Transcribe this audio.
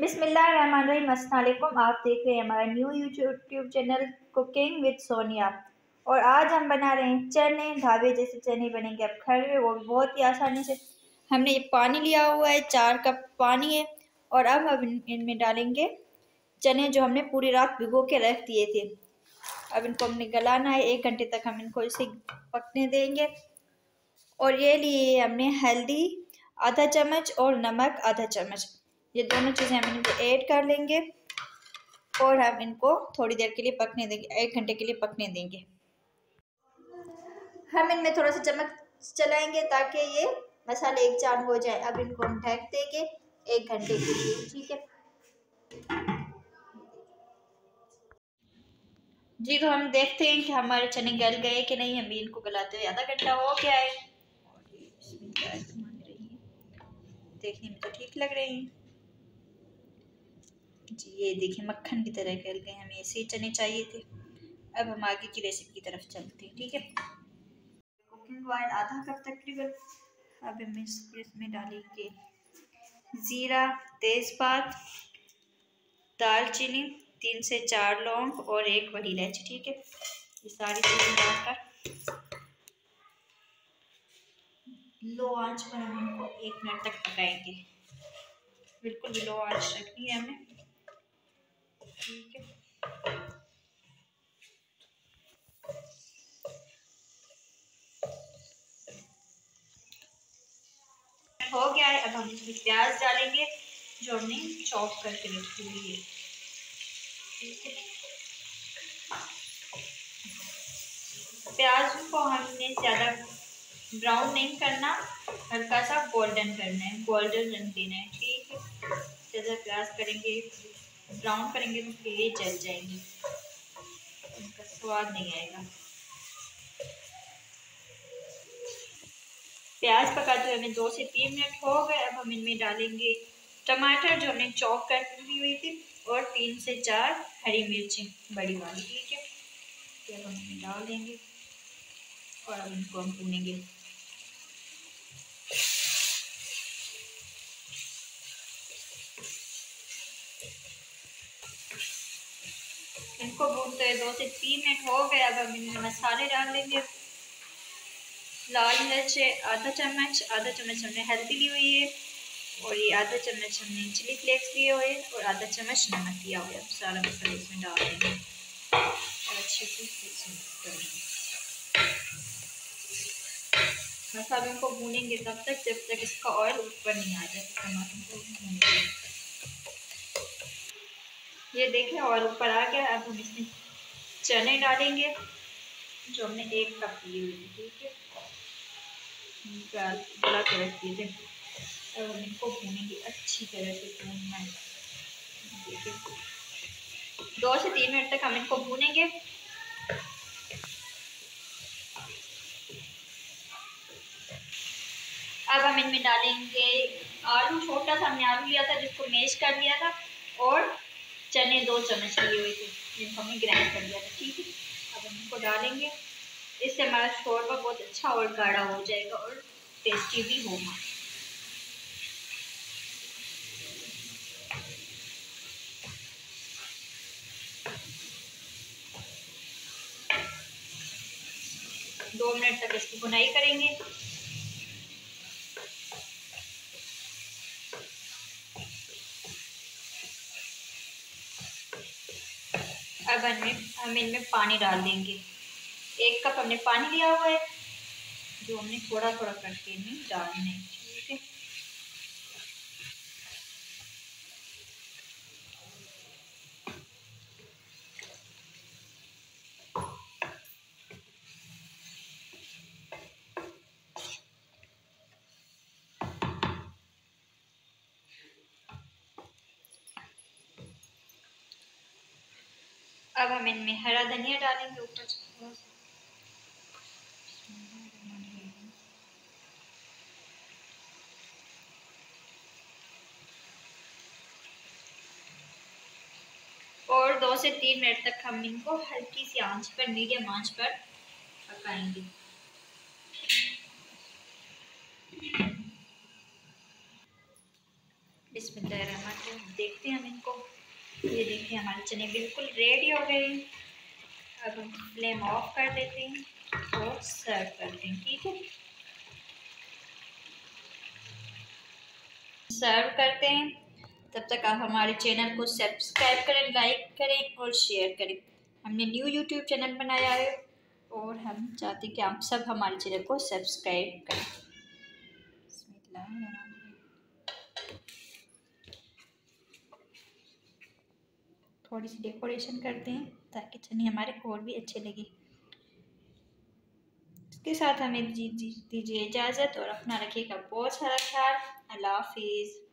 बिसमीम आप देख रहे हैं हमारा new YouTube channel cooking with Sonia. और आज हम बना रहे हैं चने, ढाबे जैसे चने बनेंगे। अब घर में वो बहुत ही आसानी से। हमने ये पानी लिया हुआ है, चार कप पानी है। और अब हम इनमें डालेंगे चने जो हमने पूरी रात भिगो के रख दिए थे। अब इनको हमने गलाना है, एक घंटे तक हम इनको इसे पकने देंगे। और ये लिए हमने हल्दी, आधा चम्मच और नमक, आधा चम्मच। ये दोनों चीज़ें हम इनको ऐड कर लेंगे और हम इनको थोड़ी देर के लिए पकने देंगे, एक घंटे के लिए पकने देंगे। हम इनमें थोड़ा सा चमक चलाएँगे ताकि ये मसाले एक चार हो जाए। अब इनको हम ढक देंगे एक घंटे के लिए, ठीक है? जी तो हम देखते हैं कि हमारे चने गल गए कि नहीं, हम इनको गलाते हुए आधा घंटा हो गया है। देखने में तो ठीक लग रहे हैं। जी ये देखिए, मक्खन की तरह गल गए हमें ऐसे ही चने चाहिए थे। अब हम आगे की रेसिपी की तरफ़ चलते हैं, ठीक है? कुकिंग ऑयल आधा कप तकरीबन। अब हम इसमें डालेंगे ज़ीरा, तेज़पात, दालचीनी, तीन से चार लौंग और एक बड़ी इलायची, ठीक है? ये सारी चीज़ें डालकर। लो आँच पर हम इनको एक मिनट तक पकाएँगे। बिल्कुल लो आँच रखनी है हमें। ठीक है हो गया है, अब हम इसमें प्याज डालेंगे, जो हमने चॉप करके रखी हुई है। ठीक है। प्याज को हमने ज़्यादा ब्राउन नहीं करना, हल्का सा गोल्डन करना है, गोल्डन रंग देना है। ठीक है। ज़्यादा प्याज करेंगे। ब्राउन करेंगे तो फिर ये जल जाएँगे। उनका स्वाद नहीं आएगा। प्याज पकाते हमें दो से तीन मिनट हो गए, अब हम इनमें डालेंगे टमाटर जो हमने चॉप कर ली हुई थी, और तीन से चार हरी मिर्चें, बड़ी वाली, ठीक है? फिर हम इनमें डाल देंगे, और अब इनको हम भूनेंगे। इनको भूनते हुए दो से तीन मिनट हो गए, अब हम इनमें मसाले डाल देंगे लाल मिर्च आधा चम्मच आधा चम्मच हमने हल्दी ली हुई है, और ये आधा चम्मच हमने चिली फ्लेक्स लिए हुए और आधा चम्मच नमक दिया हुआ है। सारा मसाला इसमें डाल देंगे। अच्छे से मसालों को भूनेंगे तब तक, जब तक इसका ऑयल ऊपर नहीं आ जाए टमाटर को भूनेंगे। ये देखें ऑयल ऊपर आ गया। अब हम इसमें चने डालेंगे, जो हमने एक कप लिए हुए थे, ठीक है? गला के रख दिए थे। अब हम इनको भूनेंगे अच्छी तरह से भूनना है देखिए दो से तीन मिनट तक हम इनको भूनेंगे। अब हम इनमें डालेंगे आलू, छोटा सा हमने आलू लिया था, जिसको मेश कर लिया था, और चने, दो चम्मच लिए हुए थे, जिनको हमने ग्राइंड कर लिया था, ठीक है? अब हम इनको डालेंगे। इससे हमारा शोरबा बहुत अच्छा और गाढ़ा हो जाएगा और टेस्टी भी होगा। दो मिनट तक इसकी बुनाई करेंगे। अब हमें हम इनमें पानी डाल देंगे। एक कप हमने पानी लिया हुआ है, जो हमने थोड़ा थोड़ा करके इनमें डालना है। अब हम इनमें हरा धनिया डालेंगे, ऊपर और दो से तीन मिनट तक हम इनको हल्की सी आँच पर, मीडियम आँच पर पकाएँगे। देखते हैं हम इनको। ये देखिए, हमारे चने बिल्कुल रेडी हो गए अब हम फ्लेम ऑफ़ कर देते हैं और सर्व करते हैं, ठीक है? सर्व करते हैं। तब तक आप हमारे चैनल को सब्सक्राइब करें लाइक करें और शेयर करें। हमने न्यू यूट्यूब चैनल बनाया है और हम चाहते हैं कि आप सब हमारे चैनल को सब्सक्राइब करें। थोड़ी सी डेकोरेशन करते हैं ताकि चने हमारे और भी अच्छे लगे। इसके साथ हमें दीजिए इजाज़त और अपना रखिएगा। बहुत सारा ख्याल। अल्लाह हाफिज़।